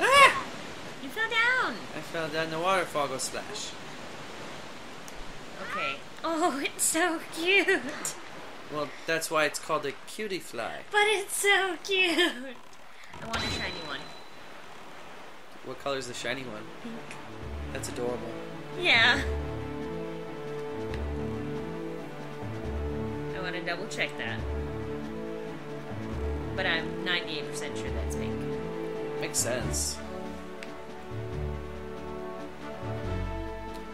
ah! You fell down. I fell down the waterfall. Go splash. Okay. Oh, it's so cute. Well, that's why it's called a Cutiefly. But it's so cute. I want a shiny one. What color is the shiny one? Pink. That's adorable. Yeah. I want to double check that. But I'm 98% sure that's pink. Makes sense.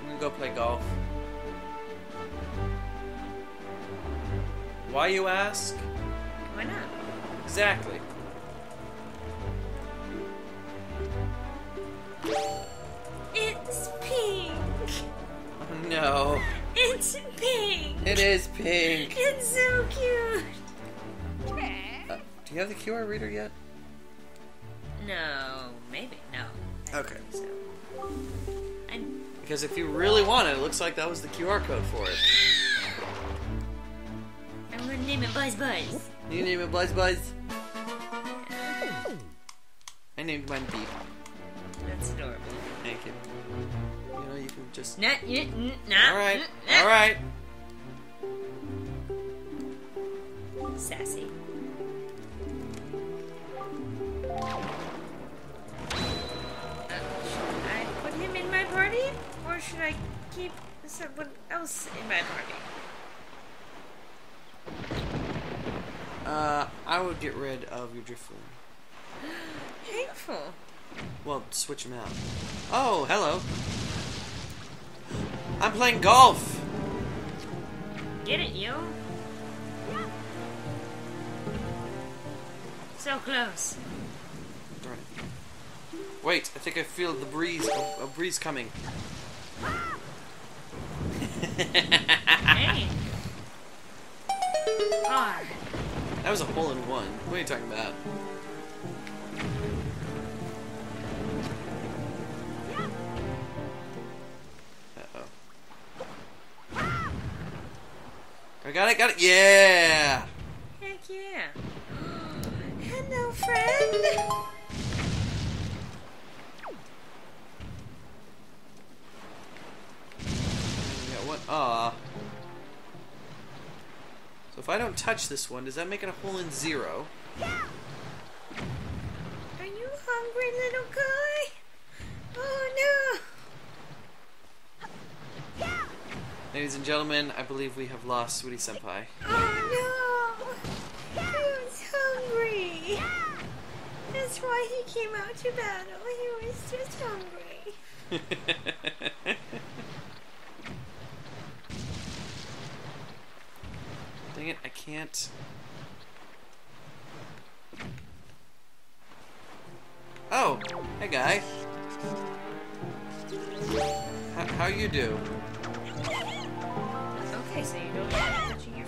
I'm gonna go play golf. Why, you ask? Why not? Exactly. It's pink. Oh, no. It's pink. It is pink. It's so cute. Do you have the QR reader yet? No, maybe no. Okay. So, I, Because if you really want it, it looks like that was the QR code for it. I'm gonna name it Buzz Buzz. You name it Buzz Buzz? I named mine Beep. That's adorable. Thank you. You know, you can just. Not yet. Not. Alright, alright. Sassy. Should I keep someone else in my party? Uh, I would get rid of your Drifloon. Hateful. Well, switch them out. Oh, hello. I'm playing golf. Get it, you. So close. Darn it. Wait, I think I feel the breeze, a, a breeze coming. That was a hole in one. What are you talking about? Uh-oh. I got it, got it. Yeah! Heck yeah. Hello, friend. Yeah, what? Ah. So if I don't touch this one, does that make it a hole in zero? Yeah. Are you hungry, little guy? Oh no! Ladies and gentlemen, I believe we have lost Sweetie Senpai. Oh no! He was hungry. That's why he came out to battle. He was just hungry. Dang it, I can't. Oh, hey guy. H- how you do? Okay, so you don't have touching your.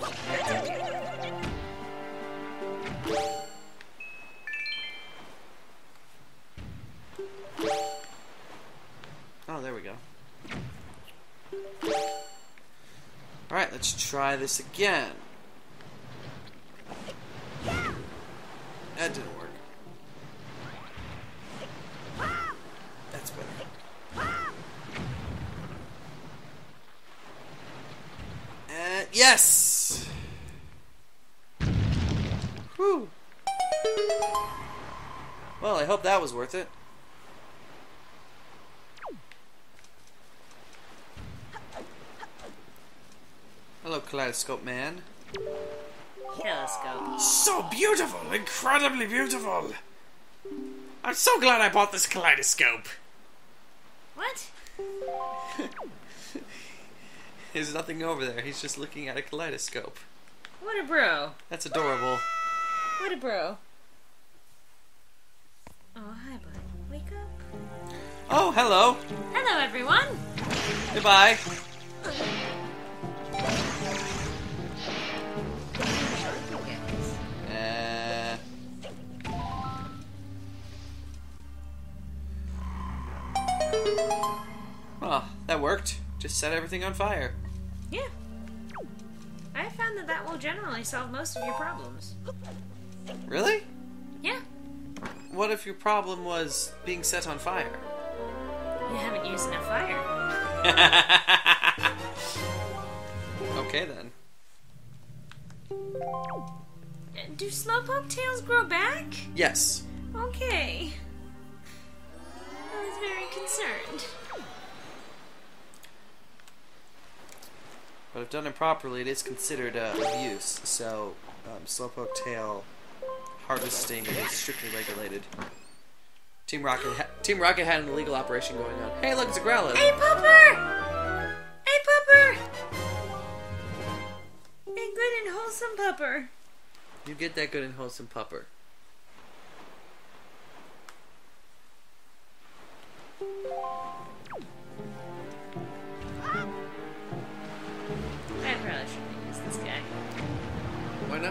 Oh, there we go. Alright, let's try this again. That didn't work. That's better. Uh, yes! Whew. Well, I hope that was worth it. Hello, Kaleidoscope Man. Telescope. So beautiful, incredibly beautiful. I'm so glad I bought this kaleidoscope. What? There's nothing over there. He's just looking at a kaleidoscope. What a bro. That's adorable. What a bro. Oh, hi, bud. Wake up. Oh, hello. Hello, everyone. Goodbye. Just set everything on fire. Yeah. I found that that will generally solve most of your problems. Really? Yeah. what if your problem was being set on fire? You haven't used enough fire. okay then. Uh, do slowpoke tails grow back? Yes. Okay. I was very concerned. But if done improperly, it is considered uh, abuse. So, um, slowpoke tail harvesting is strictly regulated. Team Rocket, ha- Team Rocket had an illegal operation going on. Hey, look, it's a Growlithe. Hey, pupper! Hey, pupper! Hey, good and wholesome pupper. You get that good and wholesome pupper.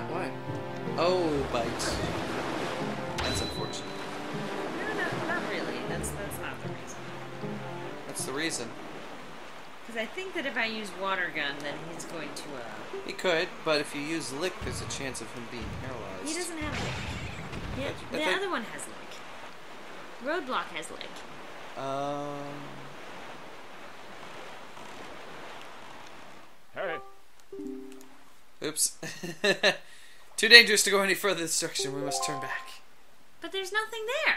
Why? Oh, bite. That's unfortunate. No, no, not really. That's that's not the reason. That's the reason. Because I think that if I use water gun, then he's going to. uh... He could, but if you use lick, there's a chance of him being paralyzed. He doesn't have lick. Yeah, the think- other one has lick. Roadblock has lick. Um. Hey. Oops. Too dangerous to go any further this direction. We must turn back. But there's nothing there.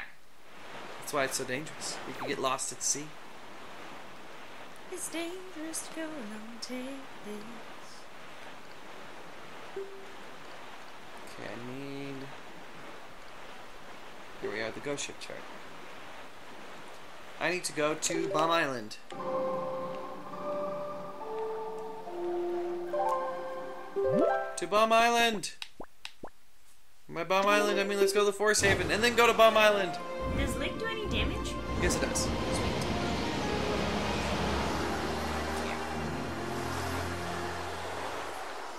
That's why it's so dangerous. We could get lost at sea. It's dangerous to go alone. Take this. Okay, I need. Here we are, the ghost ship chart. I need to go to Bomb Island. To Bomb Island! My Bomb Island, I mean, let's go to the Forest Haven and then go to Bomb Island! Does lick do any damage? Yes, it does.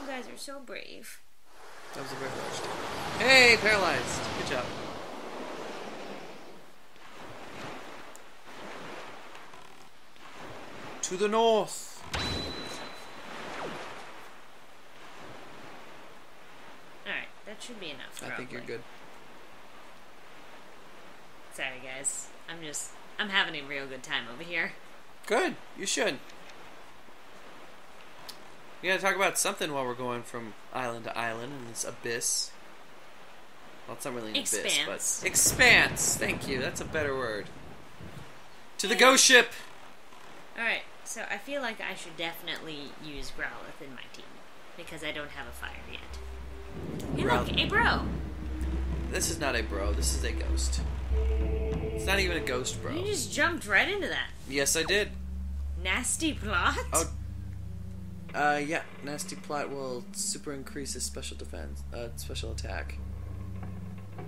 You guys are so brave. That was a very large step. Hey, paralyzed! Good job. To the north! Alright, that should be enough. I think you're good. Sorry, guys. I'm just. I'm having a real good time over here. Good. You should. We gotta talk about something while we're going from island to island in this abyss. Well, it's not really an abyss, Expanse. but expanse. Thank you. That's a better word. To the ghost ship. Alright, so I feel like I should definitely use Growlithe in my team. Because I don't have a fire yet. Hey, look, a bro. This is not a bro. This is a ghost. It's not even a ghost bro. You just jumped right into that. Yes, I did. Nasty plot? Oh. Uh, yeah. Nasty plot will super increase his special defense, uh, special attack.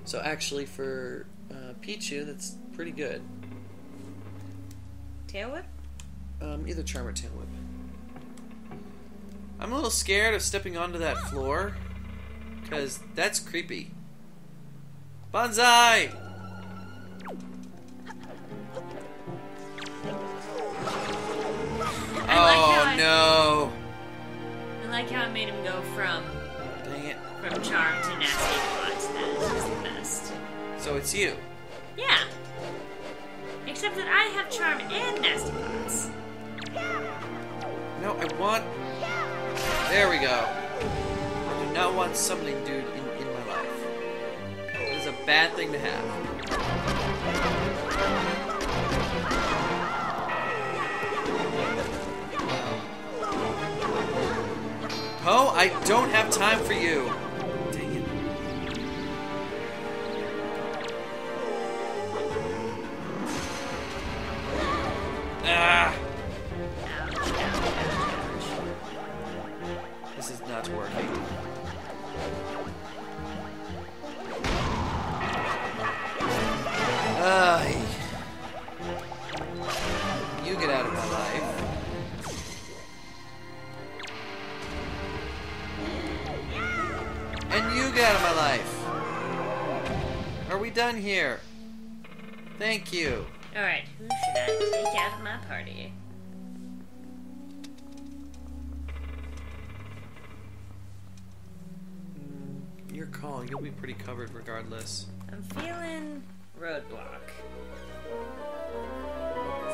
So actually, for uh, Pichu, that's pretty good. Tail whip? Um, either charm or tail whip. I'm a little scared of stepping onto that floor, cause that's creepy. Bonsai! I like oh, how Oh I, no! I like how I made him go from Dang it. from charm to nasty plot. That is just the best. So it's you. Yeah. Except that I have charm and nasty plots. No, I want. There we go. Not want summoning dude in, in my life. It is a bad thing to have. Oh, I don't have time for you. Done here? Thank you. Alright, who should I take out of my party? Your call. You'll be pretty covered regardless. I'm feeling roadblock.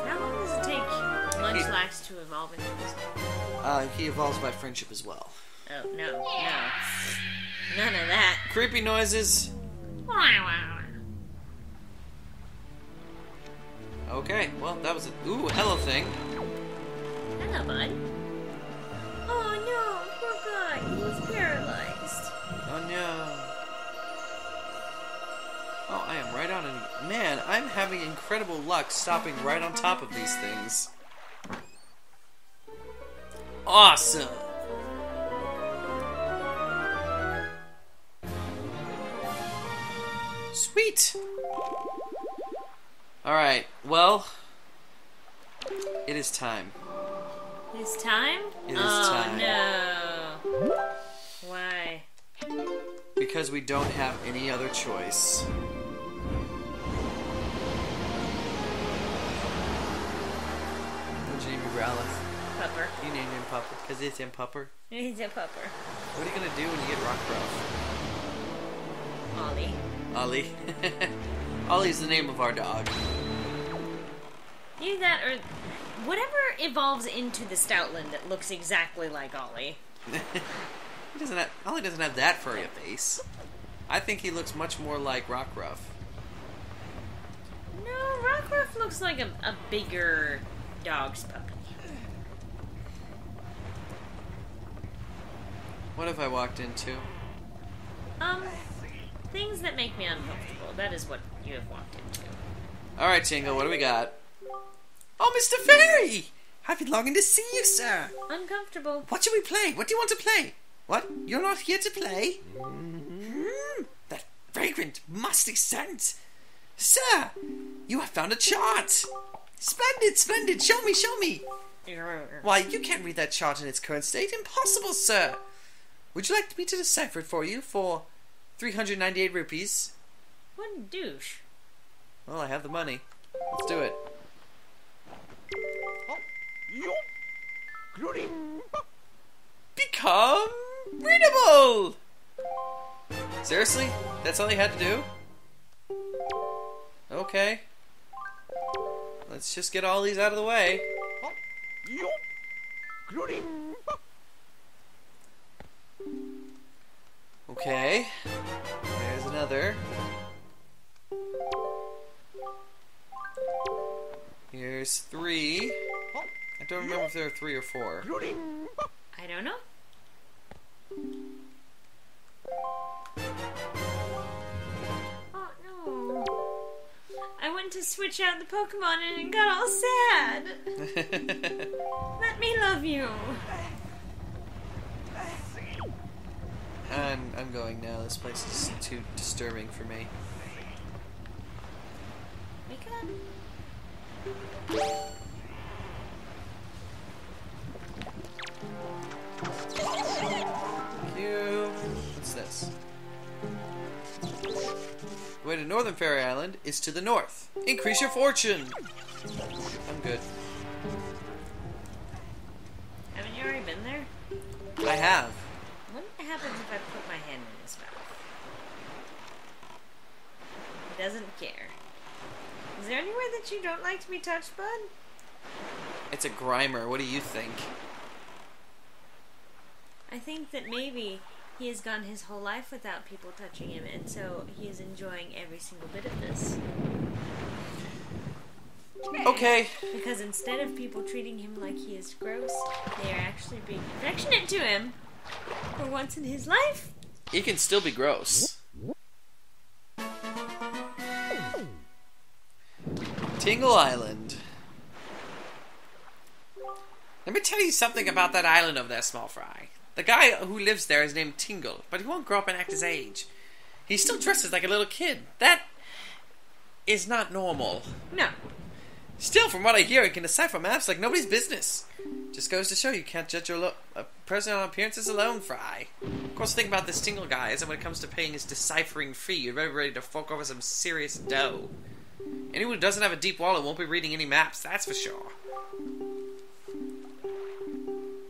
How long does it take Munchlax to evolve into this? Uh, he evolves by friendship as well. Oh, no, no. None of that. Creepy noises. Okay, well, that was a. Ooh, hello thing. Hello, bud. Oh no, poor guy. He's paralyzed. Oh no. Oh, I am right on it. Man, I'm having incredible luck stopping right on top of these things. Awesome! Sweet! Alright, well, it is time. It's time? It is oh time. no. Why? Because we don't have any other choice. Oh, What'd you name your Growlithe? Pupper. You named him Pupper because it's him Pupper. He's a pupper. What are you gonna do when you get Rock Rockruff? Ollie. Ollie. Ollie's the name of our dog. Either that or whatever evolves into the Stoutland that looks exactly like Ollie. he doesn't have, Ollie doesn't have that furry a face. I think he looks much more like Rockruff. No, Rockruff looks like a, a bigger dog's puppy. What have I walked into? Um, things that make me uncomfortable. That is what you have walked into. Alright, Tingle, what do we got? Oh, Mr. Fairy! I've been longing to see you, sir. Uncomfortable. What shall we play? What do you want to play? What? You're not here to play? Mm, that fragrant, musty scent. Sir, you have found a chart. Splendid, splendid. Show me, show me. Why, you can't read that chart in its current state. Impossible, sir. Would you like me to decipher it for you for 398 rupees? What a douche. Well, I have the money. Let's do it. Become readable! Seriously? That's all you had to do? Okay. Let's just get all these out of the way. Okay. There's another. Here's three. I don't remember if there are three or four. I don't know. Oh no. I went to switch out the Pokemon and it got all sad. Let me love you. I'm, I'm going now. This place is too disturbing for me. We could. Way to Northern Fairy Island is to the north. Increase your fortune. I'm good. Haven't you already been there? I have. What happens if I put my hand in his mouth? He doesn't care. Is there any way that you don't like to be touched, bud? It's a Grimer. What do you think? I think that maybe he has gone his whole life without people touching him, and so he is enjoying every single bit of this. Okay. Because instead of people treating him like he is gross, they are actually being affectionate to him for once in his life. He can still be gross. Tingle Island. Let me tell you something about that island over there, Small Fry. The guy who lives there is named Tingle, but he won't grow up and act his age. He still dresses like a little kid. That is not normal. No. Still, from what I hear, he can decipher maps like nobody's business. Just goes to show you can't judge your lo- a person on appearances alone, Fry. Of course, the thing about this Tingle guy is that when it comes to paying his deciphering fee, you're very ready to fork over some serious dough. Anyone who doesn't have a deep wallet won't be reading any maps, that's for sure.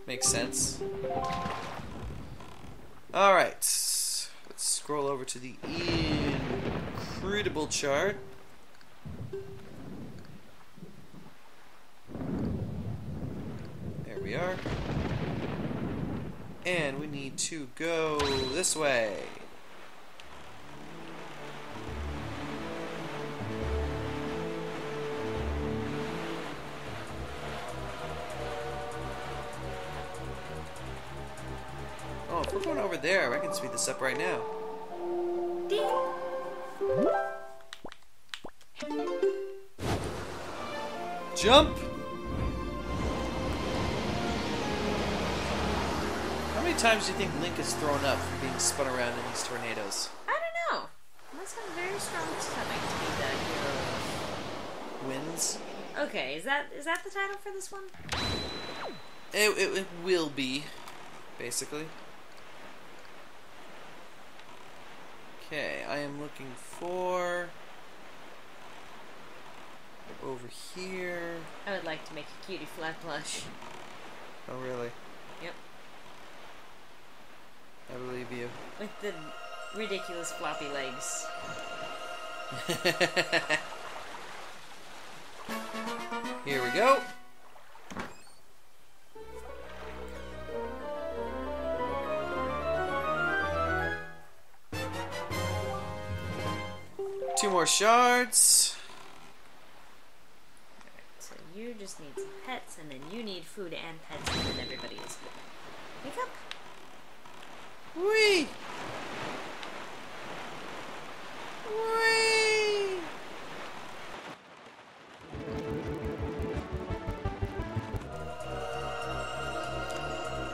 Makes sense. Alright, let's scroll over to the incredible chart. There we are. And we need to go this way. We're going over there, I can speed this up right now. Ding. Jump! How many times do you think Link is thrown up for being spun around in these tornadoes? I don't know. Must have very strong stomach to be the hero. Wins? Okay, is that is that the title for this one? It, it, it will be, basically. Okay, I am looking for. Over here. I would like to make a Cutiefly plush. Oh, really? Yep. I believe you. With the ridiculous floppy legs. Here we go. Two more shards. So you just need some pets, and then you need food and pets, and then everybody is good. Wake up! Whee! Whee!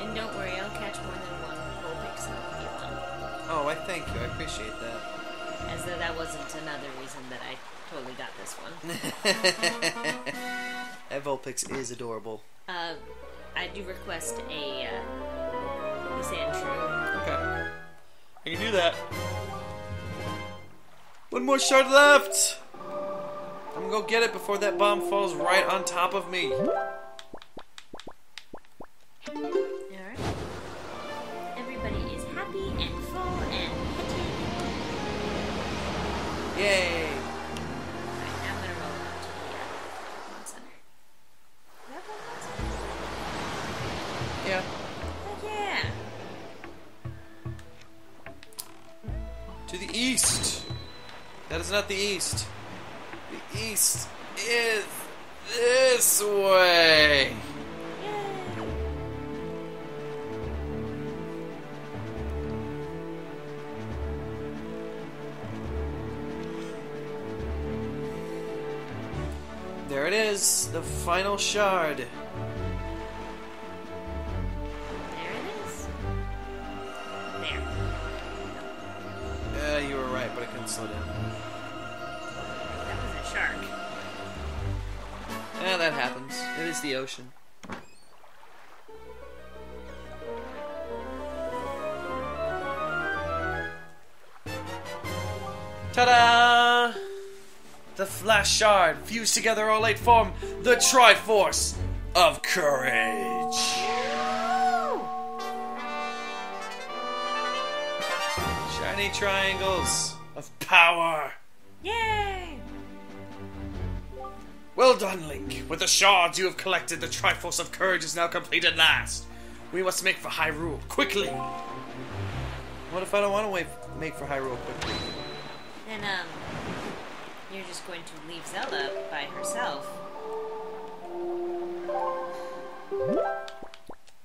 And don't worry, I'll catch more than one and I'll be one. Oh, I thank you. I appreciate that. As though that wasn't another reason that I totally got this one. that Vulpix is adorable. Uh, I do request a uh, Lysandre. Okay. I can do that. One more shard left! I'm gonna go get it before that bomb falls right on top of me. East. The east is this way! There it is, the final shard. There it is. There. Yeah, you were right, but I couldn't slow down. Yeah, that happens. It is the ocean. Ta-da! The Flash Shard fused together all eight form the Triforce of Courage. Shiny triangles of power. Yay! Well done, Link. With the shards you have collected, the Triforce of Courage is now complete at last. We must make for Hyrule quickly. What if I don't want to wait, make for Hyrule quickly? Then, um, you're just going to leave Zelda by herself.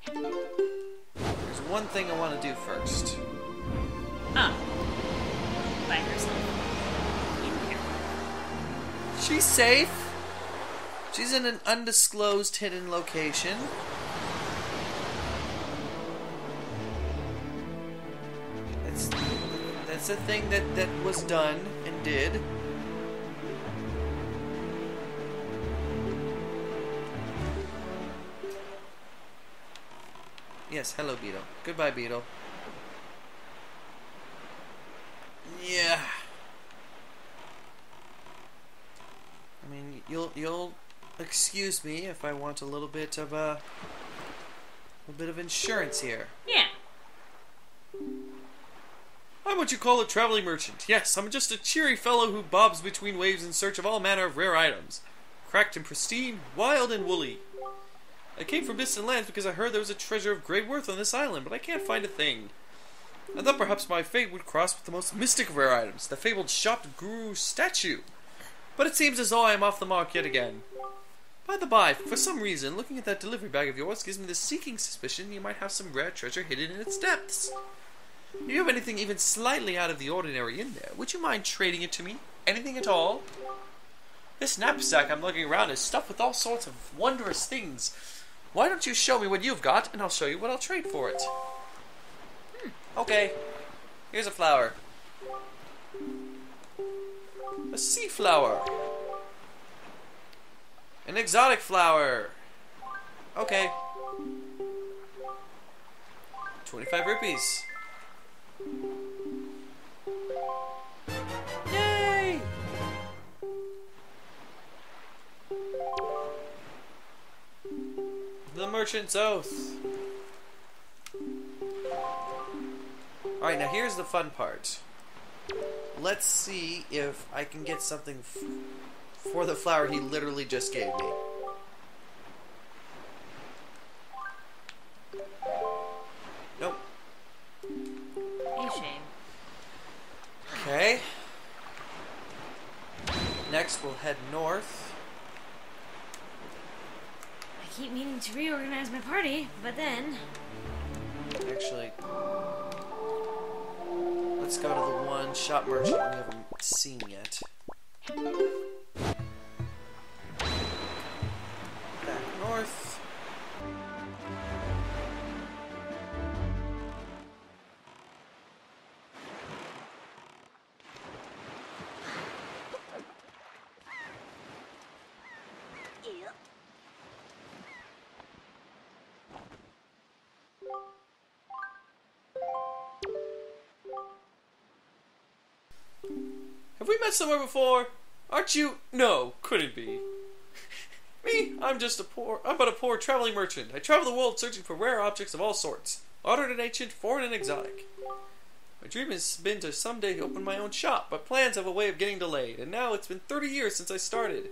There's one thing I want to do first. Oh. By herself. In here. She's safe. She's in an undisclosed hidden location. That's that's a thing that that was done and did. Yes, hello Beedle. Goodbye Beedle. Yeah. I mean, you'll you'll excuse me if I want a little bit of a, a bit of insurance here. Yeah. I'm what you call a traveling merchant. Yes, I'm just a cheery fellow who bobs between waves in search of all manner of rare items. Cracked and pristine, wild and woolly. I came from distant lands because I heard there was a treasure of great worth on this island, but I can't find a thing. I thought perhaps my fate would cross with the most mystic of rare items, the fabled Shop Guru statue. But it seems as though I am off the mark yet again. By the by, for some reason, looking at that delivery bag of yours gives me the seeking suspicion you might have some rare treasure hidden in its depths. If you have anything even slightly out of the ordinary in there, would you mind trading it to me? Anything at all? This knapsack I'm lugging around is stuffed with all sorts of wondrous things. Why don't you show me what you've got, and I'll show you what I'll trade for it. Hmm, okay. Here's a flower. A sea flower. An exotic flower. Okay. 25 rupees. Yay! The Merchant's Oath. Alright, now here's the fun part. Let's see if I can get something for the flower he literally just gave me. Nope. A shame. Okay. Next, we'll head north. I keep meaning to reorganize my party, but then Actually, let's go to the one shop merchant we haven't seen yet. Back north. Have we met somewhere before? Aren't you? No, couldn't be. Me, I'm just a poor, I'm but a poor traveling merchant. I travel the world searching for rare objects of all sorts, modern and ancient, foreign and exotic. My dream has been to someday open my own shop, but plans have a way of getting delayed, and now it's been 30 years since I started.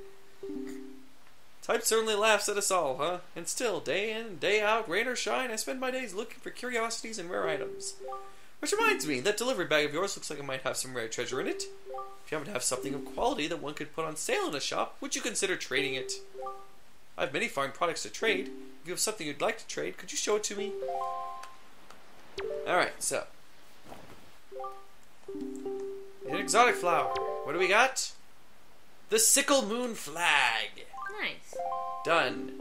Type certainly laughs at us all, huh? And still, day in, day out, rain or shine, I spend my days looking for curiosities and rare items. Which reminds me, that delivery bag of yours looks like it might have some rare treasure in it. If you happen to have something of quality that one could put on sale in a shop, would you consider trading it? I have many fine products to trade. If you have something you'd like to trade, could you show it to me? Alright, so. An exotic flower. What do we got? The Sickle Moon Flag. nice. Done.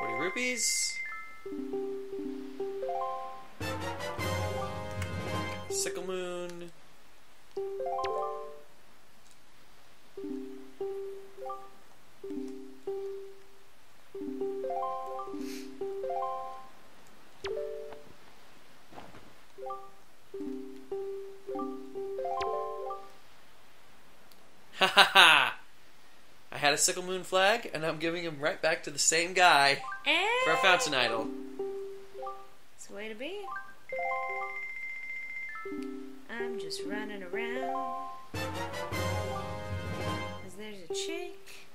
40 rupees. Sickle Moon. Ha ha ha! I had a Sickle Moon flag, and I'm giving him right back to the same guy And for a eh. fountain idol. It's the way to be. I'm just running around. Cause there's a chick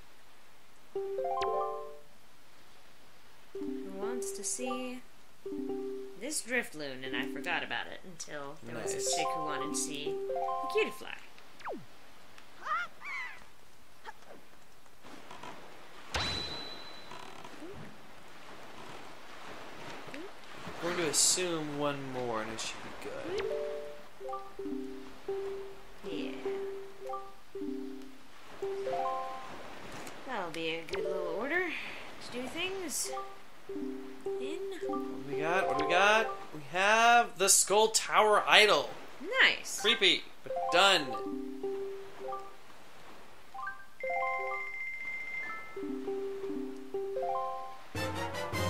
who wants to see this Drifloon, and I forgot about it until there was a chick who wanted to see the Cutiefly. We're going to assume one more, and it should be good. Be a good little order to do things in. What do we got? What do we got? We have the Skull Tower Idol. Nice. Creepy, but done.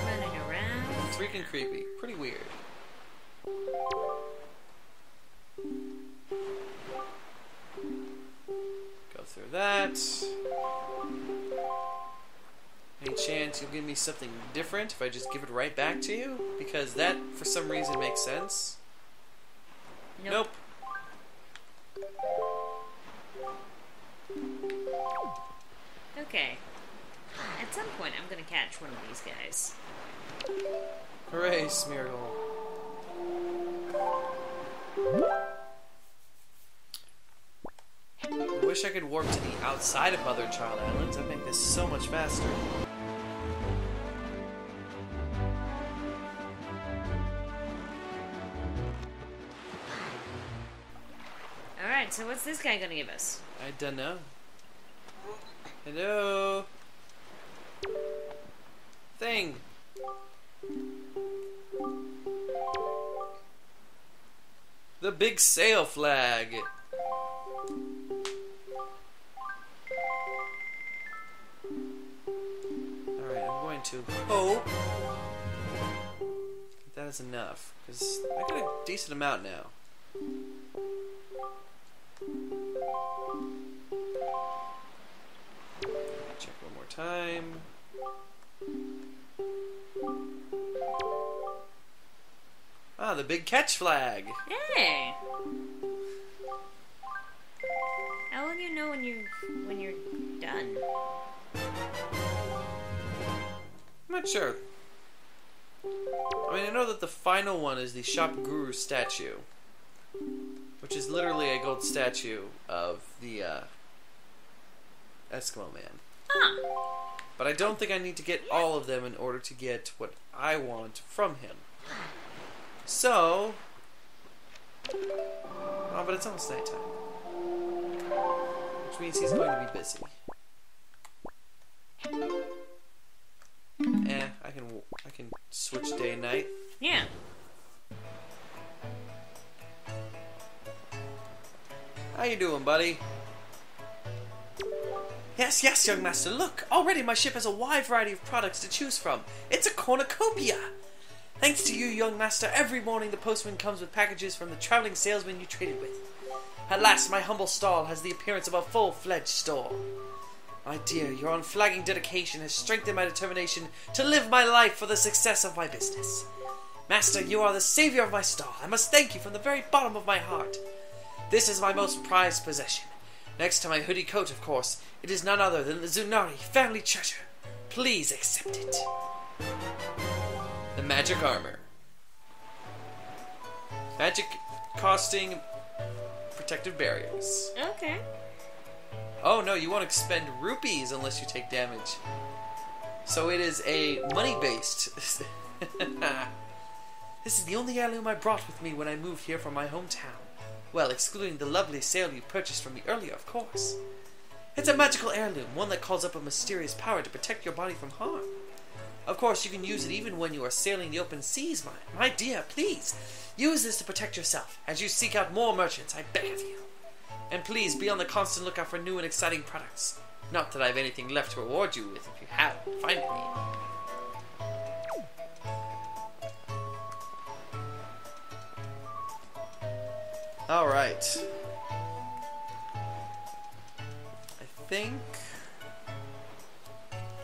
Running around. Freaking creepy. Pretty weird. Go through that. Any chance you'll give me something different if I just give it right back to you? Because that, for some reason, makes sense. Nope. Okay. At some point I'm gonna catch one of these guys. Hooray, Smeargle. I wish I could warp to the outside of Mother Child Islands. That'd make this so much faster. Alright, so what's this guy gonna give us? I don't know. Hello? Thing. The big sail flag. Alright, I'm going to hope that is enough. Because I got a decent amount now. Check one more time. Ah, the big catch flag. Hey! How will you know when you when you're done? I'm not sure. I mean, I know that the final one is the Shop Guru statue, which is literally a gold statue of the uh, Eskimo man. Huh. But I don't think I need to get all of them in order to get what I want from him. So. Oh, but it's almost nighttime. Which means he's going to be busy. Eh, I can I can switch day and night. Yeah. How you doing, buddy? Yes, yes, young master. Look, already my ship has a wide variety of products to choose from. It's a cornucopia. Thanks to you, young master, every morning the postman comes with packages from the traveling salesman you traded with. At last, my humble stall has the appearance of a full-fledged store. My dear, your unflagging dedication has strengthened my determination to live my life for the success of my business. Master, you are the savior of my stall. I must thank you from the very bottom of my heart. This is my most prized possession. Next to my hoodie coat, of course, it is none other than the Zunari family treasure. Please accept it. The magic armor. Magic costing protective barriers. Okay. Oh no, you won't expend rupees unless you take damage. So it is a money based. this is the only heirloom I brought with me when I moved here from my hometown. Well, excluding the lovely sail you purchased from me earlier, of course. It's a magical heirloom, one that calls up a mysterious power to protect your body from harm. Of course, you can use it even when you are sailing the open seas, my, my dear, please. Use this to protect yourself as you seek out more merchants, I beg of you. And please be on the constant lookout for new and exciting products. Not that I have anything left to reward you with if you haven't, find me. Alright. I think,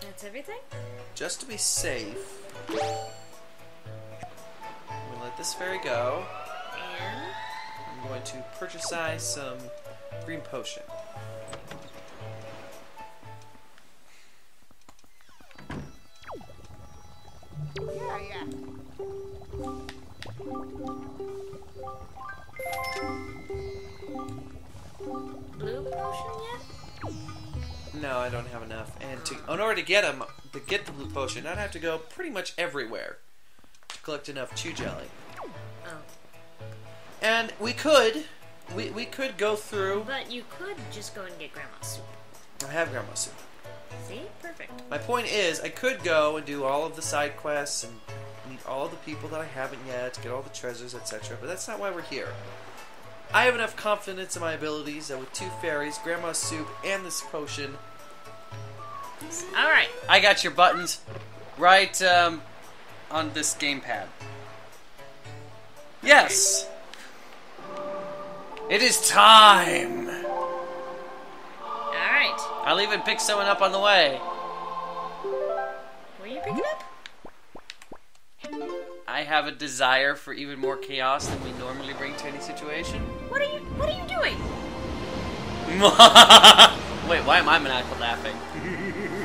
That's everything? just to be safe, I'm gonna let this fairy go. And I'm going to purchase some green potion. Get them, to get the blue potion, I'd have to go pretty much everywhere to collect enough Chu Jelly. Oh. And we could, we, we could go through. But you could just go and get grandma's soup. I have grandma's soup. See? Perfect. My point is, I could go and do all of the side quests and meet all the people that I haven't yet, get all the treasures, etc. But that's not why we're here. I have enough confidence in my abilities that with two fairies, grandma's soup, and this potion, Alright. I got your buttons right um, on this gamepad. Yes! It is time! Alright. I'll even pick someone up on the way. Were you picking up? I have a desire for even more chaos than we normally bring to any situation. What are you what are you doing? Wait, why am I maniacal laughing?